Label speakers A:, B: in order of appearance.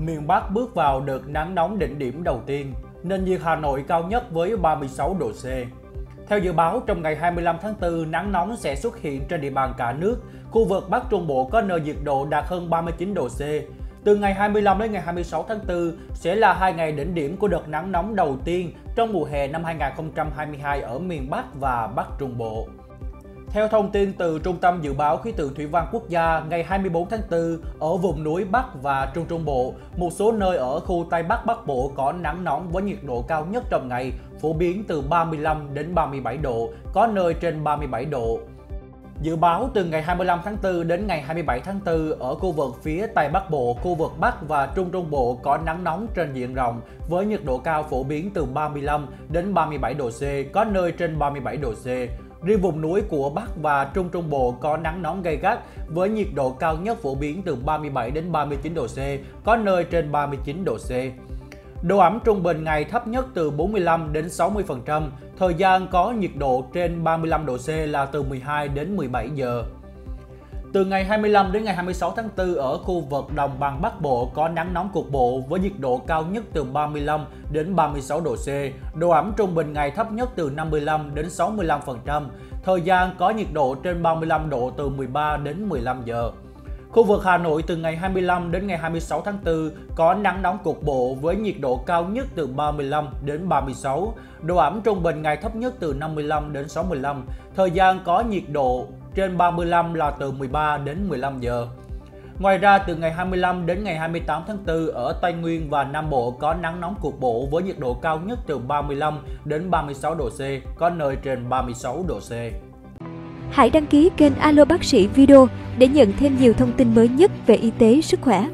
A: miền Bắc bước vào đợt nắng nóng đỉnh điểm đầu tiên, nền nhiệt Hà Nội cao nhất với 36 độ C. Theo dự báo, trong ngày 25 tháng 4, nắng nóng sẽ xuất hiện trên địa bàn cả nước. Khu vực Bắc Trung Bộ có nơi nhiệt độ đạt hơn 39 độ C. Từ ngày 25 đến ngày 26 tháng 4 sẽ là hai ngày đỉnh điểm của đợt nắng nóng đầu tiên trong mùa hè năm 2022 ở miền Bắc và Bắc Trung Bộ. Theo thông tin từ Trung tâm Dự báo Khí tượng Thủy văn Quốc gia, ngày 24 tháng 4, ở vùng núi Bắc và Trung Trung Bộ, một số nơi ở khu Tây Bắc Bắc Bộ có nắng nóng với nhiệt độ cao nhất trong ngày, phổ biến từ 35 đến 37 độ, có nơi trên 37 độ. Dự báo từ ngày 25 tháng 4 đến ngày 27 tháng 4 ở khu vực phía Tây Bắc Bộ, khu vực Bắc và Trung Trung Bộ có nắng nóng trên diện rộng với nhiệt độ cao phổ biến từ 35 đến 37 độ C, có nơi trên 37 độ C. Riêng vùng núi của Bắc và Trung Trung Bộ có nắng nóng gay gắt với nhiệt độ cao nhất phổ biến từ 37 đến 39 độ C, có nơi trên 39 độ C. Độ ẩm trung bình ngày thấp nhất từ 45 đến 60%, thời gian có nhiệt độ trên 35 độ C là từ 12 đến 17 giờ. Từ ngày 25 đến ngày 26 tháng 4 ở khu vực đồng bằng Bắc Bộ có nắng nóng cục bộ với nhiệt độ cao nhất từ 35 đến 36 độ C, độ ẩm trung bình ngày thấp nhất từ 55 đến 65%, thời gian có nhiệt độ trên 35 độ từ 13 đến 15 giờ. Khu vực Hà Nội từ ngày 25 đến ngày 26 tháng 4 có nắng nóng cục bộ với nhiệt độ cao nhất từ 35 đến 36, độ ẩm trung bình ngày thấp nhất từ 55 đến 65, thời gian có nhiệt độ trên 35 là từ 13 đến 15 giờ. Ngoài ra, từ ngày 25 đến ngày 28 tháng 4 ở Tây Nguyên và Nam Bộ có nắng nóng cục bộ với nhiệt độ cao nhất từ 35 đến 36 độ C, có nơi trên 36 độ C.
B: Hãy đăng ký kênh Alo Bác sĩ Video để nhận thêm nhiều thông tin mới nhất về y tế, sức khỏe.